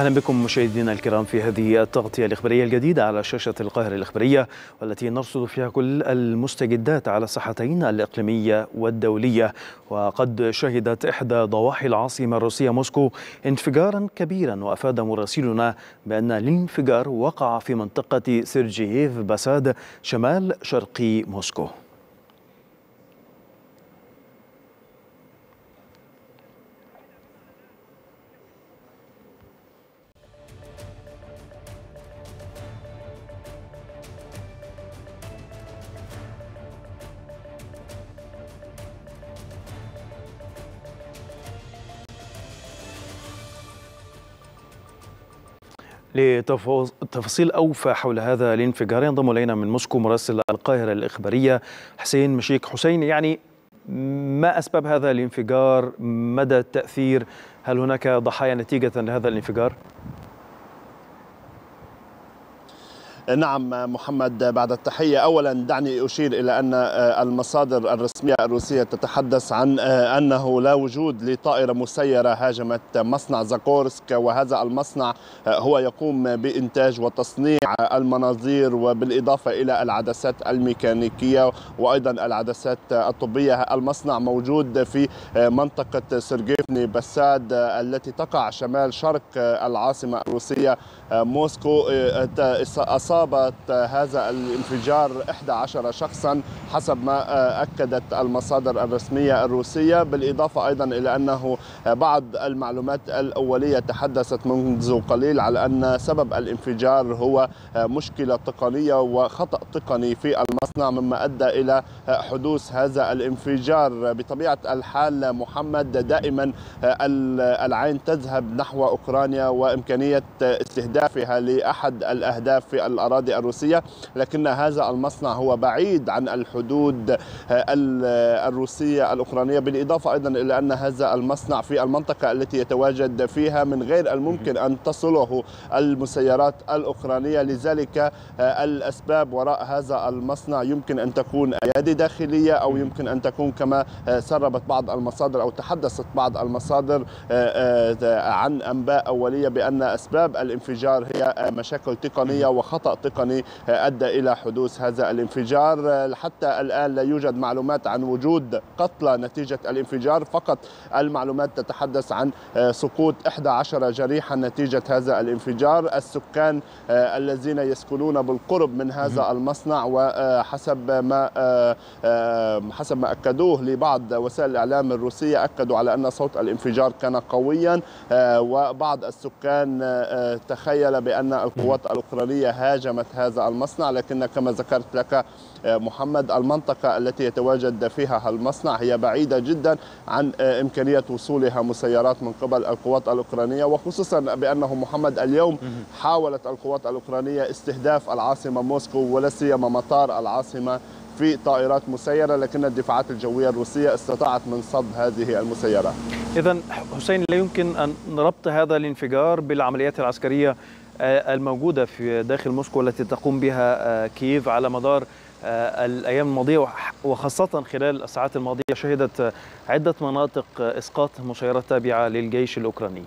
أهلا بكم مشاهدينا الكرام في هذه التغطية الإخبارية الجديدة على شاشة القاهرة الإخبارية والتي نرصد فيها كل المستجدات على الساحتين الإقليمية والدولية. وقد شهدت إحدى ضواحي العاصمة الروسية موسكو انفجارا كبيرا وأفاد مراسلنا بأن الانفجار وقع في منطقة سيرجييف باساد شمال شرقي موسكو. لتفاصيل أوفى حول هذا الانفجار. ينضم إلينا من موسكو مراسل القاهرة الإخبارية حسين مشيك حسين. يعني ما أسباب هذا الانفجار؟ مدى التأثير؟ هل هناك ضحايا نتيجة لهذا الانفجار؟ نعم محمد بعد التحية. أولا دعني أشير إلى أن المصادر الرسمية الروسية تتحدث عن أنه لا وجود لطائرة مسيرة هاجمت مصنع زاكورسك وهذا المصنع هو يقوم بإنتاج وتصنيع المناظير وبالإضافة إلى العدسات الميكانيكية وأيضا العدسات الطبية. المصنع موجود في منطقة سرجيفني بساد التي تقع شمال شرق العاصمة الروسية موسكو أصابت هذا الانفجار 11 شخصا حسب ما أكدت المصادر الرسمية الروسية بالإضافة أيضا إلى أنه بعض المعلومات الأولية تحدثت منذ قليل على أن سبب الانفجار هو مشكلة تقنية وخطأ تقني في المصنع مما أدى إلى حدوث هذا الانفجار. بطبيعة الحال محمد دائما العين تذهب نحو أوكرانيا وإمكانية استهدافها لأحد الأهداف في الأراضي الروسية لكن هذا المصنع هو بعيد عن الحدود الروسية الأوكرانية بالإضافة أيضا إلى أن هذا المصنع في المنطقة التي يتواجد فيها من غير الممكن أن تصله المسيرات الأوكرانية. لذلك الأسباب وراء هذا المصنع يمكن أن تكون أيادي داخلية أو يمكن أن تكون كما سربت بعض المصادر أو تحدثت بعض المصادر عن أنباء أولية بأن أسباب الانفجار هي مشاكل تقنية وخطأ تقني أدى إلى حدوث هذا الانفجار. حتى الآن لا يوجد معلومات عن وجود قتلى نتيجة الانفجار. فقط المعلومات تتحدث عن سقوط 11 جريحا نتيجة هذا الانفجار. السكان الذين يسكنون بالقرب من هذا المصنع وحسب ما حسب ما أكدوه لبعض وسائل الإعلام الروسية أكدوا على أن صوت الانفجار كان قويا. وبعض السكان تخيل بأن القوات الأوكرانية هاجمت هذا المصنع لكن كما ذكرت لك محمد المنطقة التي يتواجد فيها المصنع هي بعيدة جدا عن إمكانية وصولها مسيرات من قبل القوات الأوكرانية وخصوصا بأنه محمد اليوم حاولت القوات الأوكرانية استهداف العاصمة موسكو ولا سيما مطار العاصمة في طائرات مسيرة لكن الدفاعات الجوية الروسية استطاعت من صد هذه المسيرات إذا حسين لا يمكن أن ربط هذا الانفجار بالعمليات العسكرية الموجودة في داخل موسكو التي تقوم بها كييف على مدار الأيام الماضية وخاصة خلال الساعات الماضية شهدت عدة مناطق إسقاط مسيرات تابعة للجيش الأوكراني.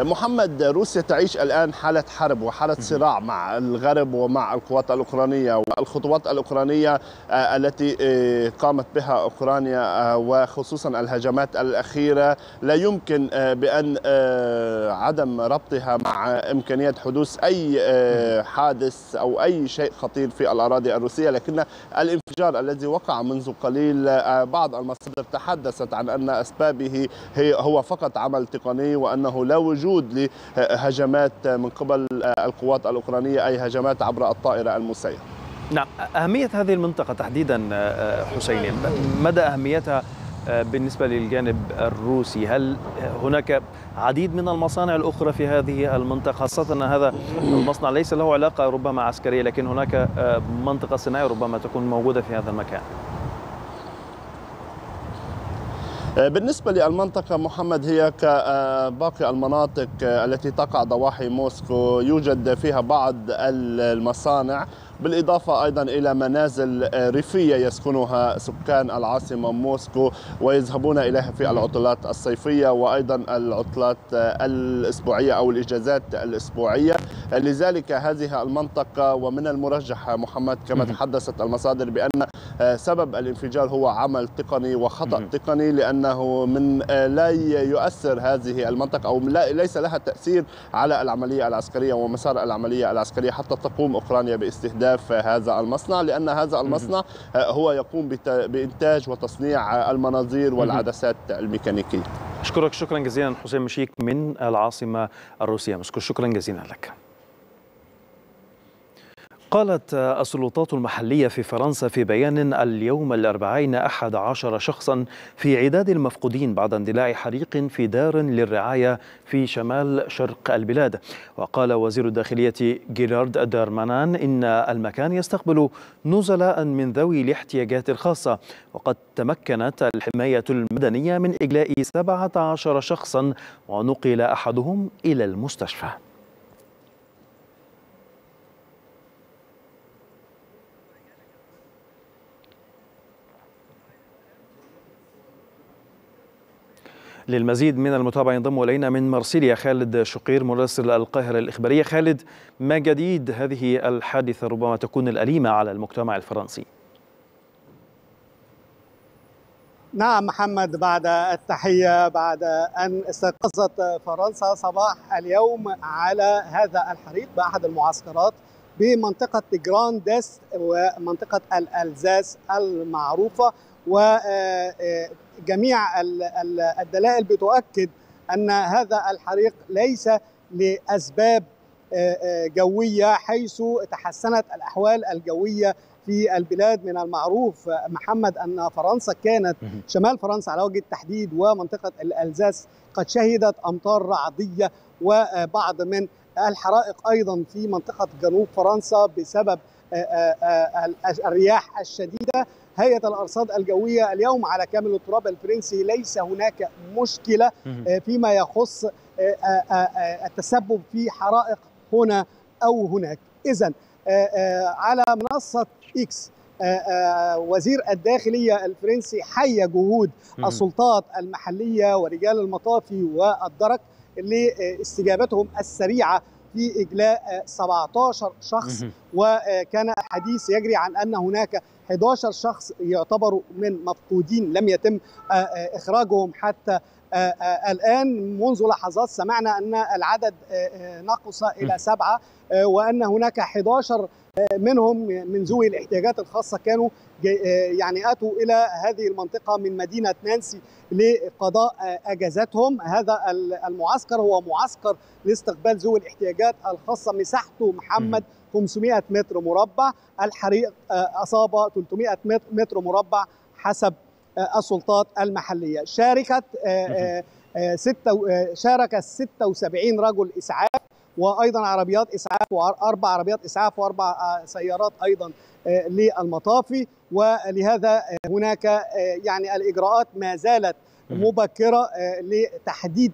محمد روسيا تعيش الآن حالة حرب وحالة صراع مع الغرب ومع القوات الأوكرانية والخطوات الأوكرانية التي قامت بها أوكرانيا وخصوصا الهجمات الأخيرة. لا يمكن بأن عدم ربطها مع إمكانية حدوث أي حادث أو أي شيء خطير في الأراضي الروسية لكن الانفجار الذي وقع منذ قليل بعض المصادر تحدثت عن أن أسبابه هو فقط عمل تقني وأنه لا وجود وجود لهجمات من قبل القوات الأوكرانية أي هجمات عبر الطائرة المسيرة. نعم أهمية هذه المنطقة تحديدا حسين مدى أهميتها بالنسبة للجانب الروسي؟ هل هناك عديد من المصانع الأخرى في هذه المنطقة؟ خاصة أن هذا المصنع ليس له علاقة ربما عسكرية لكن هناك منطقة صناعية ربما تكون موجودة في هذا المكان. بالنسبة للمنطقة محمد هي كباقي المناطق التي تقع ضواحي موسكو يوجد فيها بعض المصانع. بالإضافة أيضا إلى منازل ريفية يسكنها سكان العاصمة موسكو ويذهبون إليها في العطلات الصيفية وأيضا العطلات الأسبوعية أو الإجازات الأسبوعية. لذلك هذه المنطقة ومن المرجح محمد كما تحدثت المصادر بأن سبب الانفجار هو عمل تقني وخطأ تقني لأنه من لا يؤثر هذه المنطقة أو ليس لها تأثير على العملية العسكرية ومسار العملية العسكرية حتى تقوم أوكرانيا باستهداف هذا المصنع لأن هذا المصنع هو يقوم بإنتاج وتصنيع المناظير والعدسات الميكانيكية. أشكرك شكرا جزيلا حسين مشيك من العاصمة الروسية. مسكو شكرا جزيلا لك. قالت السلطات المحلية في فرنسا في بيان اليوم الأربعاء إن أحد عشر شخصا في عداد المفقودين بعد اندلاع حريق في دار للرعاية في شمال شرق البلاد. وقال وزير الداخلية جيرارد دارمانان إن المكان يستقبل نزلاء من ذوي الاحتياجات الخاصة وقد تمكنت الحماية المدنية من إجلاء 17 شخصا ونقل أحدهم إلى المستشفى. للمزيد من المتابعة ينضم إلينا من مرسيليا خالد شقير مراسل القاهرة الإخبارية. خالد ما جديد هذه الحادثة ربما تكون الأليمة على المجتمع الفرنسي؟ نعم محمد بعد التحية بعد أن استيقظت فرنسا صباح اليوم على هذا الحريق بأحد المعسكرات بمنطقة جراند ومنطقة الألزاس المعروفة وجميع الدلائل بتؤكد أن هذا الحريق ليس لأسباب جوية حيث تحسنت الأحوال الجوية في البلاد. من المعروف محمد أن فرنسا كانت شمال فرنسا على وجه التحديد ومنطقة الألزاس قد شهدت أمطار رعديه وبعض من الحرائق أيضا في منطقة جنوب فرنسا بسبب الرياح الشديدة. هيئة الأرصاد الجوية اليوم على كامل التراب الفرنسي ليس هناك مشكلة فيما يخص التسبب في حرائق هنا أو هناك. اذا على منصة إكس وزير الداخلية الفرنسي حي جهود السلطات المحلية ورجال المطافي والدرك لاستجابتهم السريعة في إجلاء 17 شخص. وكان الحديث يجري عن أن هناك 11 شخص يعتبروا من مفقودين لم يتم إخراجهم حتى الآن. منذ لحظات سمعنا أن العدد نقص إلى سبعة وأن هناك 11 منهم من ذوي الاحتياجات الخاصة كانوا يعني أتوا إلى هذه المنطقة من مدينة نانسي لقضاء أجازاتهم. هذا المعسكر هو معسكر لاستقبال ذوي الاحتياجات الخاصة. مساحته محمد 500 متر مربع. الحريق أصاب 300 متر مربع حسب السلطات المحلية. شاركت ستة شارك 76 رجل إسعاف. وأيضا عربيات إسعاف واربع عربيات إسعاف وأربع سيارات أيضا للمطافي. ولهذا هناك يعني الإجراءات ما زالت مبكرة لتحديد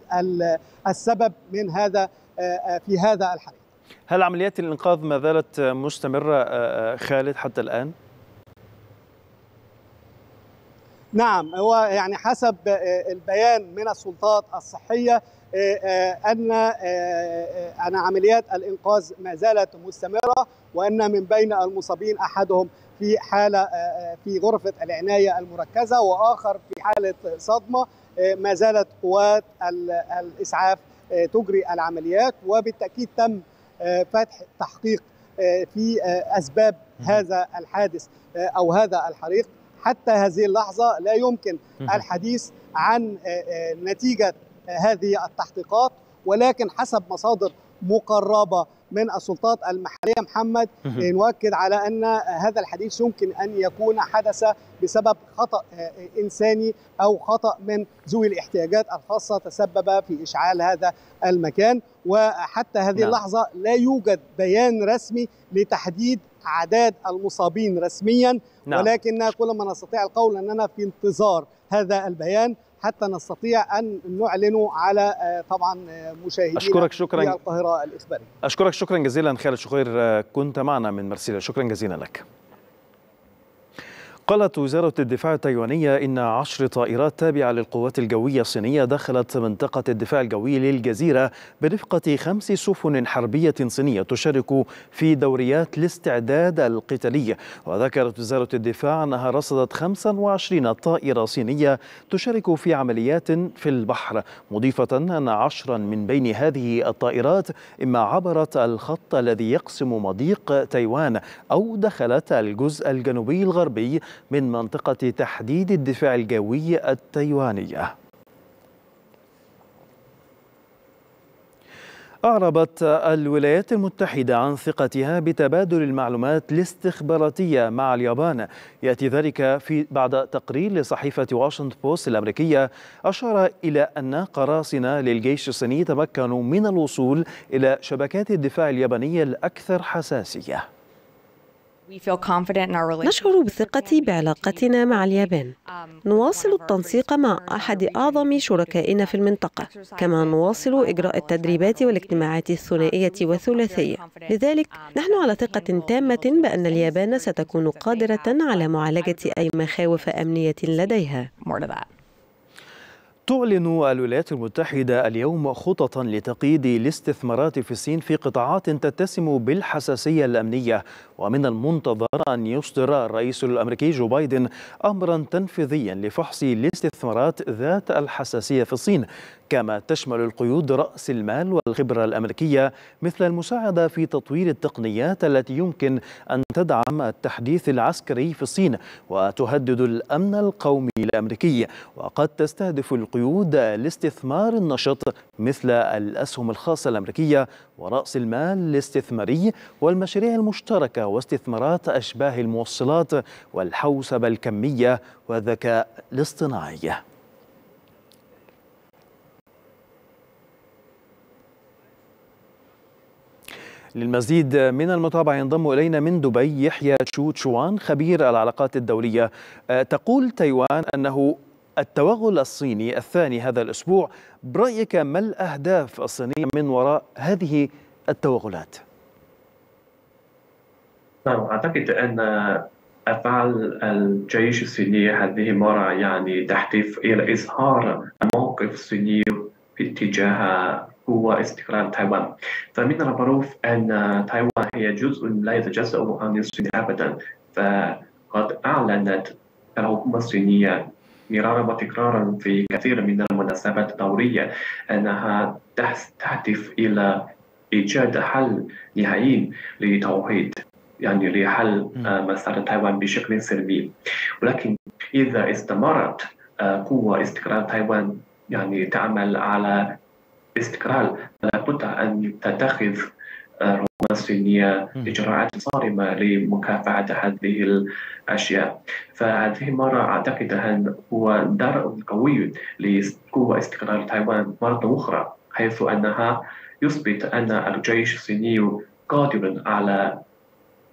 السبب من هذا في هذا الحريق هل عمليات الإنقاذ ما زالت مستمرة خالد حتى الآن؟ نعم هو يعني حسب البيان من السلطات الصحية أن أن عمليات الإنقاذ ما زالت مستمرة وأن من بين المصابين أحدهم في حالة في غرفة العناية المركزة وآخر في حالة صدمة ما زالت قوات الإسعاف تجري العمليات وبالتأكيد تم فتح تحقيق في أسباب هذا الحادث أو هذا الحريق. حتى هذه اللحظة لا يمكن الحديث عن نتيجة هذه التحقيقات ولكن حسب مصادر مقربة من السلطات المحلية محمد نؤكد على أن هذا الحديث يمكن أن يكون حدث بسبب خطأ إنساني أو خطأ من ذوي الاحتياجات الخاصة تسبب في إشعال هذا المكان وحتى هذه نعم. اللحظة لا يوجد بيان رسمي لتحديد أعداد المصابين رسميا نعم. ولكن كل ما نستطيع القول أننا في انتظار هذا البيان حتى نستطيع أن نعلن على طبعا مشاهدينا أشكرك شكرا. في القاهرة الإخبارية. أشكرك شكرا جزيلا خالد شخير كنت معنا من مرسيليا شكرا جزيلا لك. قالت وزارة الدفاع التايوانية إن عشر طائرات تابعة للقوات الجوية الصينية دخلت منطقة الدفاع الجوي للجزيرة برفقة خمس سفن حربية صينية تشارك في دوريات الاستعداد القتالي. وذكرت وزارة الدفاع أنها رصدت 25 طائرة صينية تشارك في عمليات في البحر مضيفة أن عشرا من بين هذه الطائرات إما عبرت الخط الذي يقسم مضيق تايوان أو دخلت الجزء الجنوبي الغربي من منطقة تحديد الدفاع الجوي التايوانية. أعربت الولايات المتحدة عن ثقتها بتبادل المعلومات الاستخباراتية مع اليابان. يأتي ذلك في بعد تقرير لصحيفة واشنطن بوست الأمريكية أشار إلى أن قراصنة للجيش الصيني تمكنوا من الوصول إلى شبكات الدفاع اليابانية الأكثر حساسية. نشعر بالثقة بعلاقتنا مع اليابان. نواصل التنسيق مع أحد أعظم شركائنا في المنطقة. كما نواصل إجراء التدريبات والإجتماعات الثنائية والثلاثية. لذلك نحن على ثقة تامة بأن اليابان ستكون قادرة على معالجة أي مخاوف أمنية لديها. تعلن الولايات المتحدة اليوم خططا لتقييد الاستثمارات في الصين في قطاعات تتسم بالحساسية الأمنية. ومن المنتظر أن يصدر الرئيس الأمريكي جو بايدن أمرا تنفيذيا لفحص الاستثمارات ذات الحساسية في الصين. كما تشمل القيود رأس المال والخبرة الأمريكية مثل المساعدة في تطوير التقنيات التي يمكن أن تدعم التحديث العسكري في الصين وتهدد الأمن القومي الأمريكي. وقد تستهدف القيود الاستثمار النشط مثل الأسهم الخاصة الأمريكية ورأس المال الاستثماري والمشاريع المشتركة واستثمارات أشباه الموصلات والحوسبة الكمية والذكاء الاصطناعي. للمزيد من المتابعة ينضم إلينا من دبي يحيى تشو تشوان خبير العلاقات الدولية تقول تايوان أنه التوغل الصيني الثاني هذا الأسبوع برأيك ما الأهداف الصينية من وراء هذه التوغلات؟ نعم أعتقد أن أفعال الجيش الصيني هذه المرة يعني تهدف إلى إظهار الموقف الصيني في اتجاه هو استقلال تايوان. فمن المعروف أن تايوان هي جزء لا يتجزأ عن الصين أبدا. فقد أعلنت الحكومة الصينية مرارا وتكرارا في كثير من المناسبات الدولية أنها تهدف إلى إيجاد حل نهائي لتوحيد يعني لحل مسألة تايوان بشكل سلمي ولكن إذا استمرت قوة استقلال تايوان يعني تعمل على استقلال لابد أن تتخذ الحكومة الصينية إجراءات صارمة لمكافحة هذه الأشياء. فهذه المرة أعتقد أن هو درء قوي لقوة استقلال تايوان مرة أخرى حيث أنها يثبت أن الجيش الصيني قادر على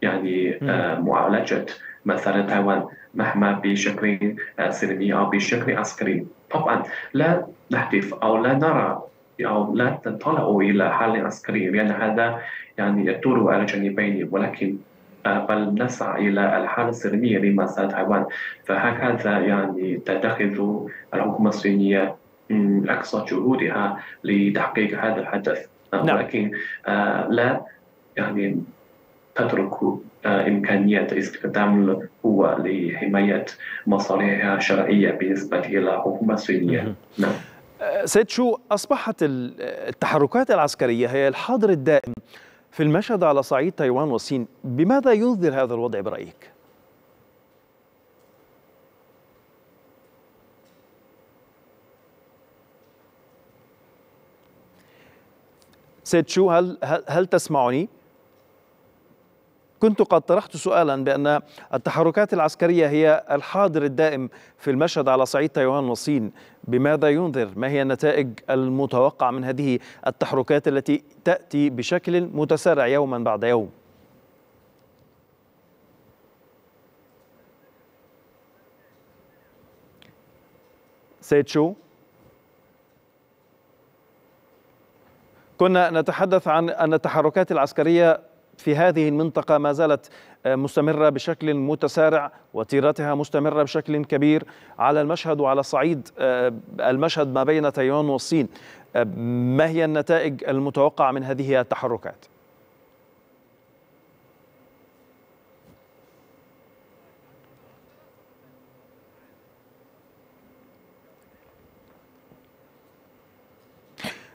يعني معالجة مسألة تايوان مهما بشكل سلمي أو بشكل عسكري. طبعا لا نهدف أو لا نرى أو لا نطلع إلى حل عسكري. لأن هذا يعني يدور على جانبين ولكن بل نسعى إلى الحل السلمي لمسألة تايوان. فهكذا يعني تتخذ الحكومة الصينية أقصى جهودها لتحقيق هذا الهدف نعم. ولكن لا يعني تترك إمكانية استخدام القوة لحماية مصالحها الشرعية بالنسبة إلى الحكومة الصينية. نعم. سيد شو أصبحت التحركات العسكرية هي الحاضر الدائم في المشهد على صعيد تايوان والصين بماذا ينذر هذا الوضع برأيك؟ سيد شو هل, هل, هل تسمعني؟ كنت قد طرحت سؤالا بأن التحركات العسكرية هي الحاضر الدائم في المشهد على صعيد تايوان والصين. بماذا ينذر؟ ما هي النتائج المتوقعة من هذه التحركات التي تأتي بشكل متسارع يوما بعد يوم؟ سيد شو؟ كنا نتحدث عن أن التحركات العسكرية في هذه المنطقة ما زالت مستمرة بشكل متسارع وتيرتها مستمرة بشكل كبير على المشهد وعلى صعيد المشهد ما بين تايوان والصين ما هي النتائج المتوقعة من هذه التحركات؟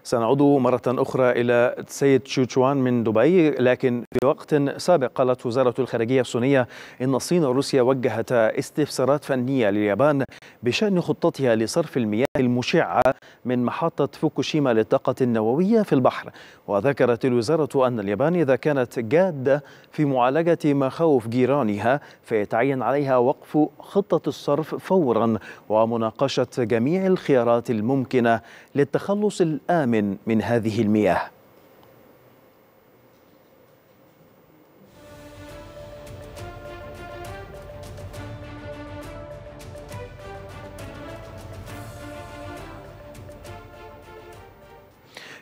سنعود مرة أخرى إلى السيد شوتشوان من دبي لكن في وقت سابق قالت وزارة الخارجية الصينية إن الصين وروسيا وجهتا استفسارات فنية لليابان بشأن خطتها لصرف المياه المشعة من محطة فوكوشيما للطاقة النووية في البحر. وذكرت الوزارة أن اليابان إذا كانت جادة في معالجة مخاوف جيرانها فيتعين عليها وقف خطة الصرف فورا ومناقشة جميع الخيارات الممكنة للتخلص الآمن من هذه المياه.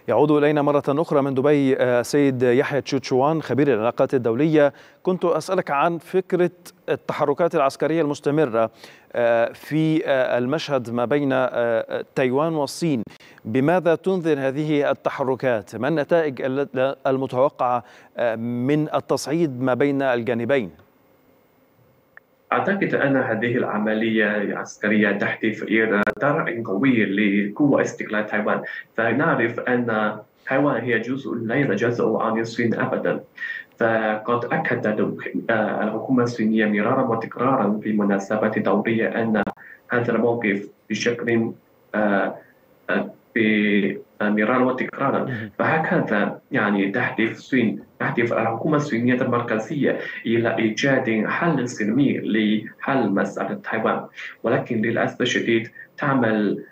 يعود إلينا مرة أخرى من دبي سيد يحيى تشوتشوان خبير العلاقات الدولية. كنت أسألك عن فكرة التحركات العسكرية المستمرة في المشهد ما بين تايوان والصين. بماذا تنذر هذه التحركات؟ ما النتائج المتوقعة من التصعيد ما بين الجانبين؟ أعتقد أن هذه العملية العسكرية تحدث إلى درع قوي لقوة استقلال تايوان. فنعرف أن تايوان هي جزء لا يتجزأ عن الصين أبدا. فقد أكدت الحكومة الصينية مرارا وتكرارا في مناسبات دورية أن هذا الموقف بشكل بمرارا وتكرارا فهكذا يعني تهدف الصين تهدف الحكومة الصينية المركزية إلى إيجاد حل سلمي لحل مسألة تايوان. ولكن للأسف الشديد تعمل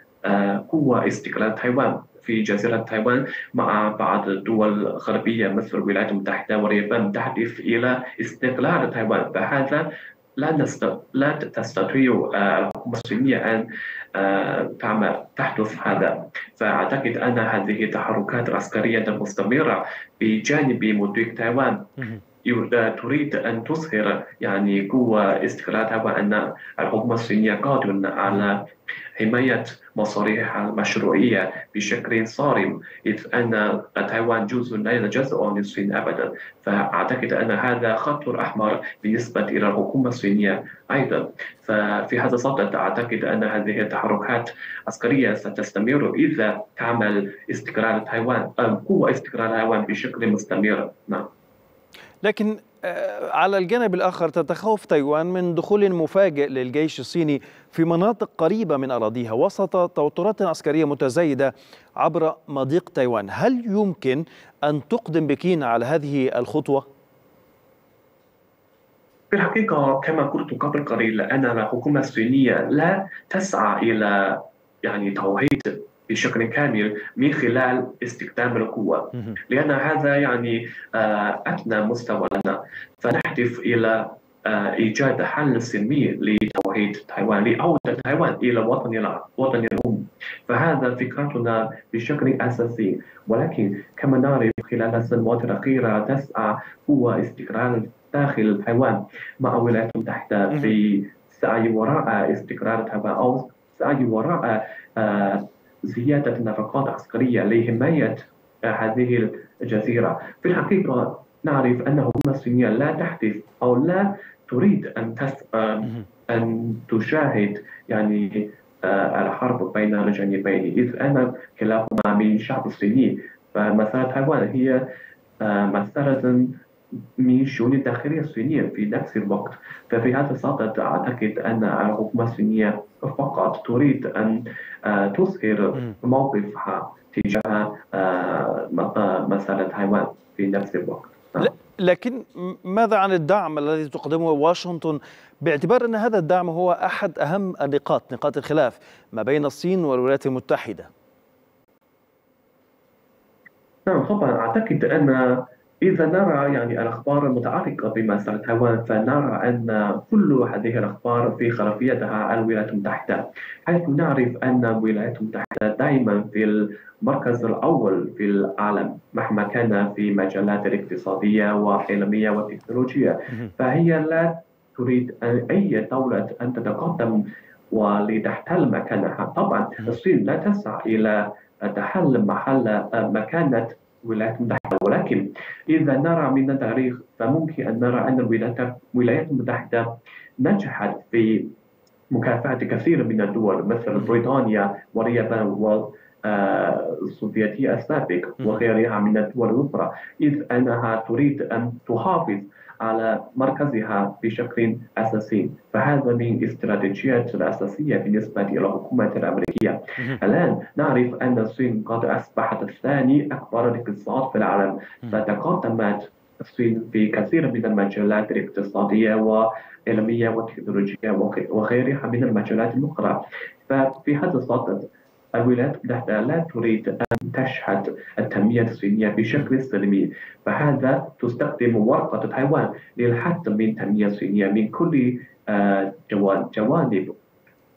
قوة استقلال تايوان في جزيرة تايوان مع بعض الدول الغربية مثل الولايات المتحدة واليابان تهدف إلى استقلال تايوان. فهذا لا. لا تستطيع الحكومة الصينية أن تعمل تحدث هذا. فأعتقد أن هذه التحركات العسكرية المستمرة بجانب مضيق تايوان. تريد أن تظهر يعني قوة استقلالها وأن الحكومة الصينية قادرة على حماية مصالحها المشروعية بشكل صارم. إذ أن تايوان جزء لا يتجزأ عن الصين أبدا. فأعتقد أن هذا خط أحمر بالنسبة إلى الحكومة الصينية أيضا. ففي هذا الصدد أعتقد أن هذه التحركات العسكرية ستستمر إذا تعمل استقلال تايوان قوة استقلال تايوان بشكل مستمر. نعم. لكن على الجانب الآخر تتخوف تايوان من دخول مفاجئ للجيش الصيني في مناطق قريبة من أراضيها وسط توترات عسكرية متزايدة عبر مضيق تايوان هل يمكن أن تقدم بكين على هذه الخطوة؟ في الحقيقة كما قلت قبل قليل أن الحكومة الصينية لا تسعى إلى يعني توحيد بشكل كامل من خلال استخدام القوة. لأن هذا يعني أدنى مستوى لنا فنهدف إلى إيجاد حل سلمي لتوحيد تايوان لعودة تايوان إلى وطن وطن الأم فهذا فكرتنا بشكل أساسي. ولكن كما نعرف خلال السنوات الأخيرة تسعى قوة استقرار داخل تايوان مع الولايات المتحدة في سعي وراء استقرار تايوان أو سعي وراء زيادة النفقات العسكرية لحماية هذه الجزيرة. في الحقيقة نعرف أن الحكومة الصينية لا تحدث أو لا تريد أن تس... أن تشاهد يعني الحرب بين الجانبين إذ أن كلاهما من الشعب الصيني فمسألة تايوان هي مسألة من الشؤون الداخلية الصينية في نفس الوقت. ففي هذا الصدد أعتقد أن الحكومة الصينية فقط تريد أن تظهر موقفها تجاه مسألة تايوان في نفس الوقت. لكن ماذا عن الدعم الذي تقدمه واشنطن؟ باعتبار أن هذا الدعم هو أحد أهم النقاط نقاط الخلاف ما بين الصين والولايات المتحدة. نعم طبعا أعتقد أن إذا نرى يعني الأخبار المتعلقة بمسألة تايوان فنرى أن كل هذه الأخبار في خلفيتها الولايات المتحدة حيث نعرف أن الولايات المتحدة دائما في المركز الأول في العالم مهما كان في مجالات الاقتصادية والعلمية والتكنولوجيا فهي لا تريد أي دولة أن تتقدم ولتحتل مكانها. طبعا الصين لا تسعى إلى تحل محل مكانة الولايات المتحدة. ولكن إذا نرى من التاريخ فممكن أن نرى أن الولايات المتحدة نجحت في مكافحة كثير من الدول مثل بريطانيا واليابان والسوفيتية السابق وغيرها من الدول الأخرى. إذ أنها تريد أن تحافظ على مركزها بشكل أساسي. فهذا من الاستراتيجيات الأساسية بالنسبة إلى الحكومة الأمريكية الآن نعرف أن الصين قد أصبحت ثاني أكبر اقتصاد في العالم. فتقدمت الصين في كثير من المجالات الاقتصادية والعلمية والتكنولوجية وغيرها من المجالات الأخرى. ففي هذا الصدد الولايات المتحدة لا تريد أن تشهد التنمية الصينية بشكل سلمي فهذا تستخدم ورقة تايوان للحد من التنمية الصينية من كل جوانب.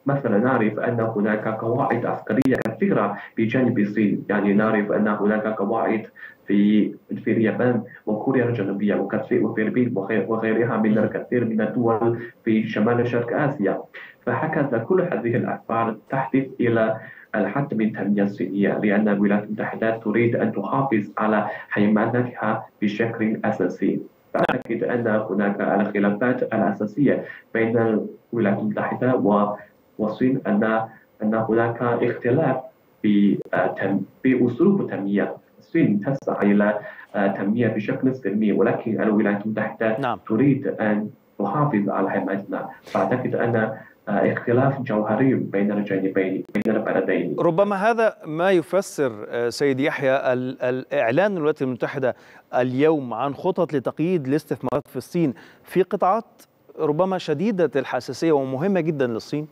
مثلا نعرف أن هناك قواعد عسكرية كثيرة بجانب الصين. يعني نعرف أن هناك قواعد في في اليابان وكوريا الجنوبية والفلبين وغيرها من الكثير من الدول في شمال شرق آسيا. فهكذا كل هذه الأخبار تحدث إلى الحد من التنمية الصينية لأن الولايات المتحدة تريد أن تحافظ على هيمنتها بشكل أساسي. أعتقد أن هناك الخلافات الأساسية بين الولايات المتحدة والصين أن أن هناك اختلاف في في أسلوب التنمية الصين تسعى إلى تنمية بشكل سلمي ولكن الولايات المتحدة نعم. تريد أن تحافظ على هيمنتنا فأعتقد أن اختلاف جوهري بين الجانبين بين البلدين. ربما هذا ما يفسر سيد يحيى الإعلان الولايات المتحدة اليوم عن خطط لتقييد الاستثمارات في الصين في قطاعات ربما شديدة الحساسية ومهمة جدا للصين.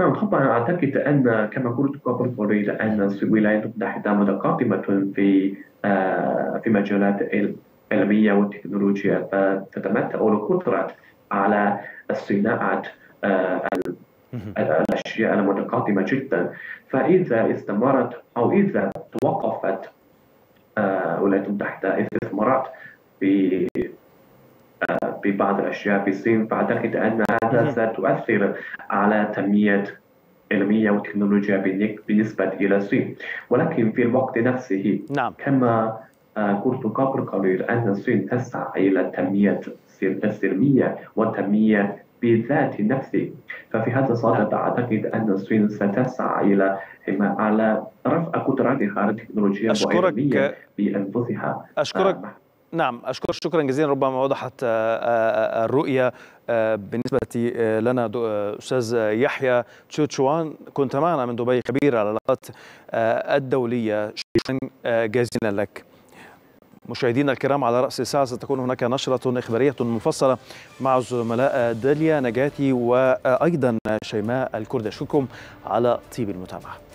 نعم طبعا أعتقد أن كما قلت قبل قليل أن الولايات المتحدة متقدمة في في مجالات العلميه والتكنولوجيا فتتمتع بالقدره على الصناعة الأشياء المتقدمة جدا. فإذا استمرت أو إذا توقفت الولايات المتحدة استثمارات في في بعض الأشياء في الصين فأعتقد أن هذا ستؤثر على تنمية علمية وتكنولوجيا بالنسبة إلى الصين. ولكن في الوقت نفسه نعم. كما قلت قبل قليل أن الصين تسعى إلى تنمية السلمية والتنمية بذات نفسه ففي هذا الصدد أعتقد أن الصين ستسعى إلى على رفع قدراتها التكنولوجية والعلمية بأنفسها. أشكرك نعم أشكر. شكرا جزيلا. ربما وضحت الرؤية بالنسبة لنا أستاذ يحيى تشوتشوان. كنت معنا من دبي خبير العلاقات الدولية. شكرا جزيلا لك. مشاهدينا الكرام على رأس الساعة ستكون هناك نشرة إخبارية مفصلة مع الزملاء داليا نجاتي وأيضا شيماء الكردي. أشكركم على طيب المتابعة.